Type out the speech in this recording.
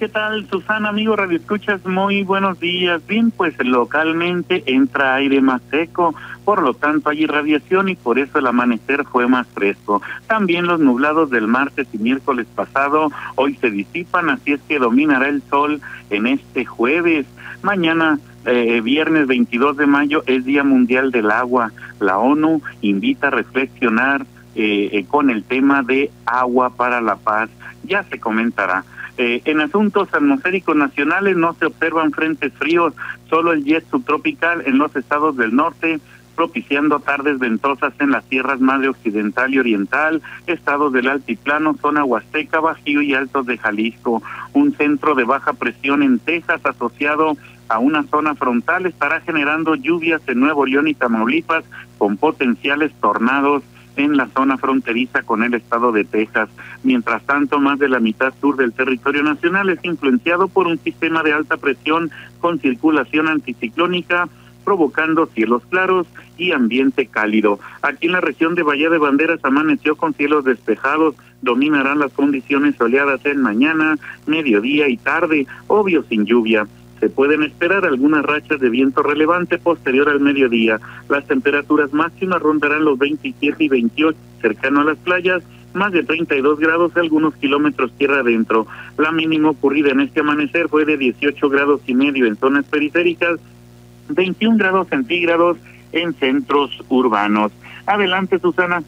¿Qué tal, Susana, amigo Radio Escuchas? Muy buenos días. Bien, pues localmente entra aire más seco, por lo tanto hay irradiación y por eso el amanecer fue más fresco. También los nublados del martes y miércoles pasado hoy se disipan, así es que dominará el sol en este jueves. Mañana eh, viernes 22 de mayo es Día Mundial del Agua. La ONU invita a reflexionar eh, eh, con el tema de agua para la paz. Ya se comentará. Eh, en asuntos atmosféricos nacionales no se observan frentes fríos, solo el jet subtropical en los estados del norte, propiciando tardes ventosas en las tierras madre occidental y oriental, estados del altiplano, zona huasteca, bajío y altos de Jalisco. Un centro de baja presión en Texas asociado a una zona frontal estará generando lluvias en Nuevo León y Tamaulipas con potenciales tornados en la zona fronteriza con el estado de Texas. Mientras tanto, más de la mitad sur del territorio nacional es influenciado por un sistema de alta presión con circulación anticiclónica provocando cielos claros y ambiente cálido. Aquí en la región de Bahía de Banderas amaneció con cielos despejados, dominarán las condiciones soleadas en mañana, mediodía y tarde, obvio sin lluvia. Se pueden esperar algunas rachas de viento relevante posterior al mediodía. Las temperaturas máximas rondarán los 27 y 28 cercano a las playas, más de 32 grados algunos kilómetros tierra adentro. La mínima ocurrida en este amanecer fue de 18 grados y medio en zonas periféricas, 21 grados centígrados en centros urbanos. Adelante, Susana.